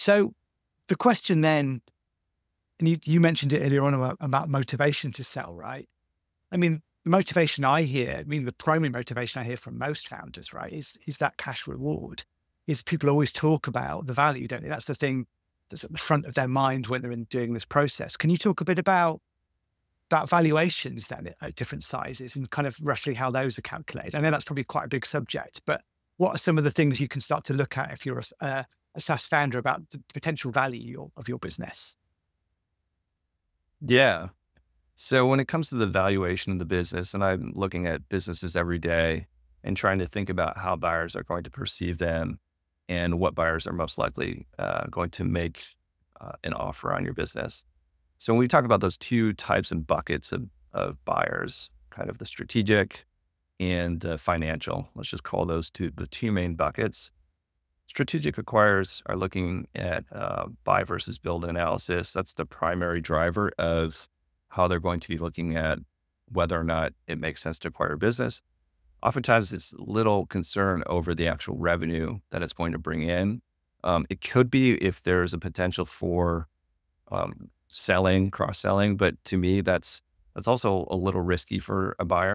So the question then, and you, you mentioned it earlier on about, about motivation to sell, right? I mean, the motivation I hear, I mean, the primary motivation I hear from most founders, right, is is that cash reward. Is people always talk about the value, don't they? That's the thing that's at the front of their mind when they're in doing this process. Can you talk a bit about that valuations then at different sizes and kind of roughly how those are calculated? I know that's probably quite a big subject, but what are some of the things you can start to look at if you're a, a, SaaS founder about the potential value of your business? Yeah. So when it comes to the valuation of the business, and I'm looking at businesses every day and trying to think about how buyers are going to perceive them and what buyers are most likely uh, going to make uh, an offer on your business. So when we talk about those two types and buckets of, of buyers, kind of the strategic and the financial, let's just call those two the two main buckets. Strategic acquirers are looking at uh, buy versus build analysis. That's the primary driver of how they're going to be looking at whether or not it makes sense to acquire a business. Oftentimes, it's little concern over the actual revenue that it's going to bring in. Um, it could be if there's a potential for um, selling, cross selling, but to me, that's that's also a little risky for a buyer.